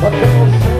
What